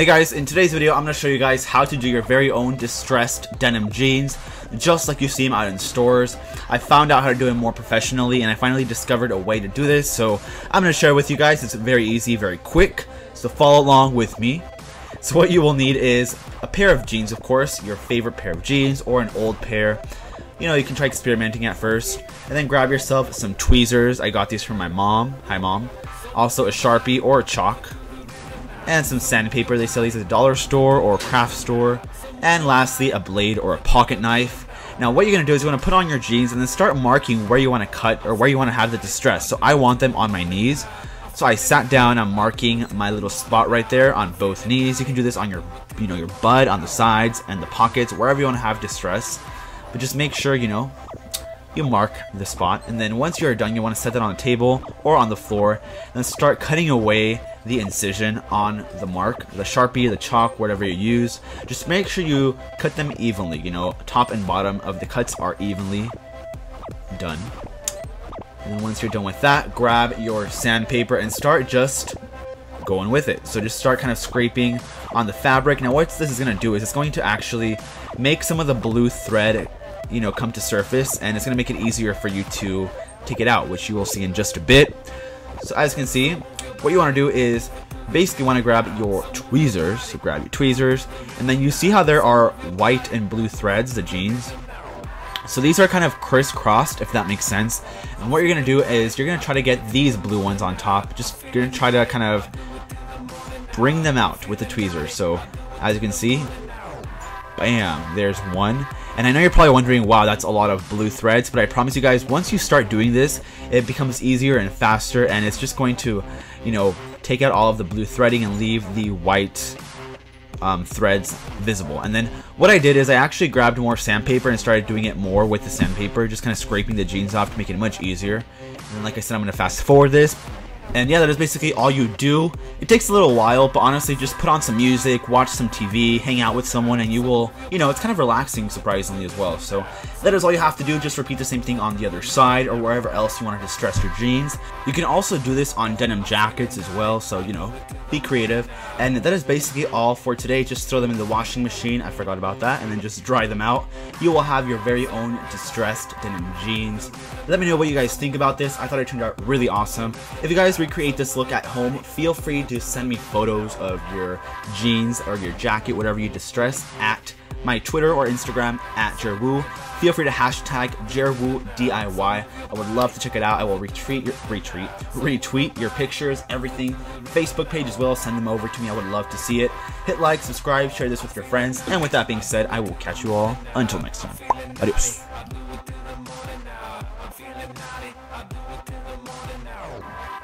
Hey guys, in today's video I'm going to show you guys how to do your very own distressed denim jeans just like you see them out in stores. I found out how to do it more professionally and I finally discovered a way to do this so I'm going to share with you guys. It's very easy, very quick, so follow along with me. So what you will need is a pair of jeans of course, your favorite pair of jeans or an old pair. You know, you can try experimenting at first and then grab yourself some tweezers. I got these from my mom. Hi mom. Also a Sharpie or a chalk and some sandpaper. They sell these at the dollar store or craft store. And lastly, a blade or a pocket knife. Now what you're going to do is you want to put on your jeans and then start marking where you want to cut or where you want to have the distress. So I want them on my knees. So I sat down, I'm marking my little spot right there on both knees. You can do this on your, you know, your butt, on the sides, and the pockets, wherever you want to have distress. But just make sure, you know, you mark the spot. And then once you're done, you want to set that on the table or on the floor. And start cutting away the incision on the mark, the Sharpie, the chalk, whatever you use. Just make sure you cut them evenly, you know, top and bottom of the cuts are evenly done. And then once you're done with that, grab your sandpaper and start just going with it. So just start kind of scraping on the fabric. Now what this is going to do is it's going to actually make some of the blue thread, you know, come to surface and it's going to make it easier for you to take it out, which you will see in just a bit. So as you can see, what you want to do is basically want to grab your tweezers. So grab your tweezers, and then you see how there are white and blue threads, the jeans. So these are kind of crisscrossed, if that makes sense. And what you're gonna do is you're gonna try to get these blue ones on top. Just you're gonna try to kind of bring them out with the tweezers. So as you can see, bam, there's one. And I know you're probably wondering, wow, that's a lot of blue threads, but I promise you guys, once you start doing this, it becomes easier and faster, and it's just going to, you know, take out all of the blue threading and leave the white um, threads visible. And then what I did is I actually grabbed more sandpaper and started doing it more with the sandpaper, just kind of scraping the jeans off to make it much easier. And like I said, I'm going to fast forward this. And yeah, that is basically all you do. It takes a little while, but honestly, just put on some music, watch some TV, hang out with someone, and you will, you know, it's kind of relaxing, surprisingly, as well. So that is all you have to do. Just repeat the same thing on the other side or wherever else you want to distress your jeans. You can also do this on denim jackets as well, so, you know, be creative. And that is basically all for today. Just throw them in the washing machine. I forgot about that. And then just dry them out. You will have your very own distressed denim jeans. Let me know what you guys think about this. I thought it turned out really awesome. If you guys recreate this look at home, feel free to send me photos of your jeans or your jacket, whatever you distress, at my Twitter or Instagram at JairWoo. Feel free to hashtag JairWooDIY. I would love to check it out. I will retweet your retweet, retweet your pictures, everything. Facebook page as well. Send them over to me. I would love to see it. Hit like, subscribe, share this with your friends. And with that being said, I will catch you all until next time. Adios feeling naughty I do it till the morning now.